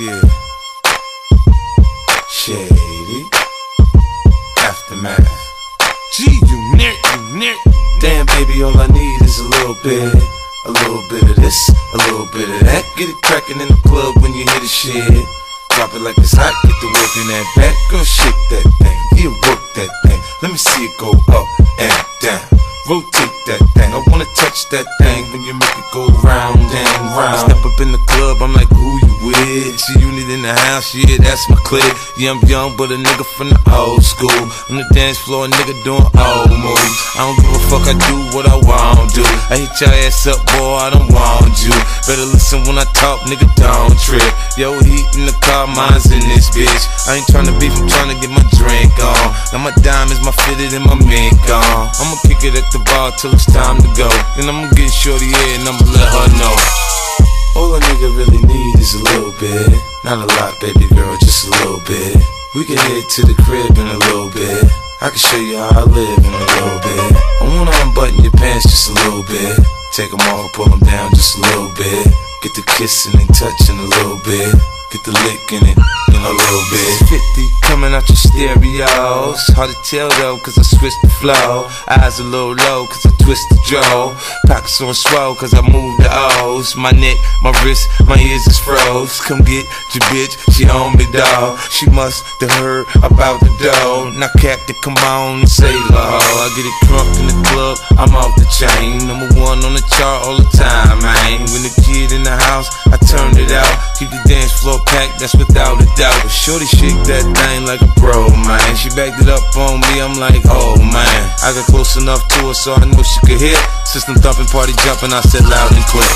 Yeah. Shady. Aftermath. G unit, unit. Damn, baby, all I need is a little bit. A little bit of this, a little bit of that. Get it crackin' in the club when you hear the shit. Drop it like it's hot, get the work in that back. Girl, shake that thing, yeah, work that thing. Let me see it go up thing, I wanna touch that thing when you make it go round and round. I step up in the club, I'm like, who you with? G unit in the house, yeah, that's my clique. Yeah, I'm young, but a nigga from the old school. On the dance floor, a nigga doing old moves. Fuck, I do what I want to. I hit your ass up, boy, I don't want you. Better listen when I talk, nigga, don't trip. Yo, heat in the car, mine's in this bitch. I ain't tryna beef, I'm tryna get my drink on. Now my diamonds, my fitted, and my mink on. I'ma kick it at the bar till it's time to go. Then I'ma get shorty here and I'ma let her know. All a nigga really need is a little bit. Not a lot, baby girl, just a little bit. We can head to the crib in a little bit. I can show you how I live in a little bit. Wanna unbutton your pants just a little bit. Take them off, pull them down just a little bit. Get the kissing and touching a little bit. Get the lick in it in a little bit. 50 coming out your stereos. Hard to tell though, cause I switched the flow. Eyes a little low, cause I twist the jaw. Pockets on swell, cause I move the O's. My neck, my wrist, my ears is froze. Come get your bitch, she on me, dog. She must have heard about the dough. Now, Captain, come on and say la. I get it crunk in the club, I'm off the chain. Number one on the chart all the time, man. When the kid in the house, I turned it out. Keep the dance floor packed, that's without a doubt. But Shorty shake that thing like a pro, man. She backed it up on me, I'm like, oh man. I got close enough to her so I knew she could hear. System thumping, party jumping, I said loud and clear.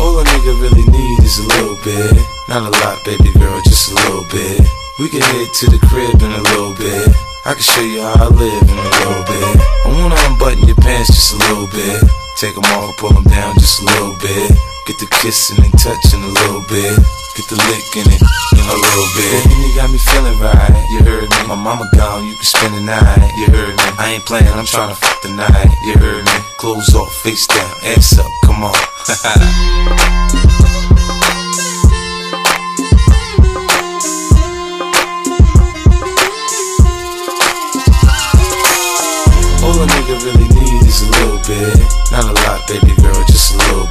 All a nigga really need is a little bit. Not a lot, baby girl, just a little bit. We can head to the crib in a little bit. I can show you how I live in a little bit. I wanna unbutton your pants just a little bit. Take them off, pull them down just a little bit. Get the kissing and touching a little bit. Get the licking it in a little bit. And you got me feeling right, you heard me. My mama gone, you can spend the night, you heard me. I ain't playing, I'm trying to fuck the night, you heard me. Clothes off, face down, ass up, come on. All a nigga really need is a little bit. Not a lot, baby girl, just a little bit.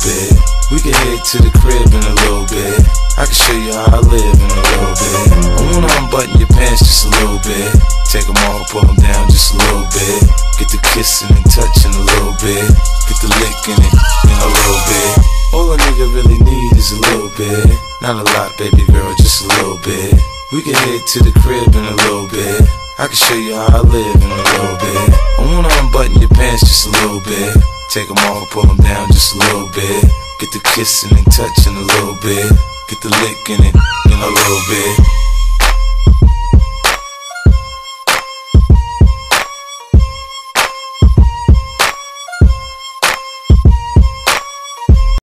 We can head to the crib in a little bit. I can show you how I live in a little bit. I wanna unbutton your pants just a little bit. Take them off, pull them down just a little bit. Get the kissing and touching a little bit. Get the licking it in a little bit. All a nigga really need is a little bit. Not a lot, baby girl, just a little bit. We can head to the crib in a little bit. I can show you how I live in a little bit. I wanna unbutton your pants just a little bit. Take them off, pull them down just a little bit. Get the kissing and touching a little bit. Get the licking it in a little bit.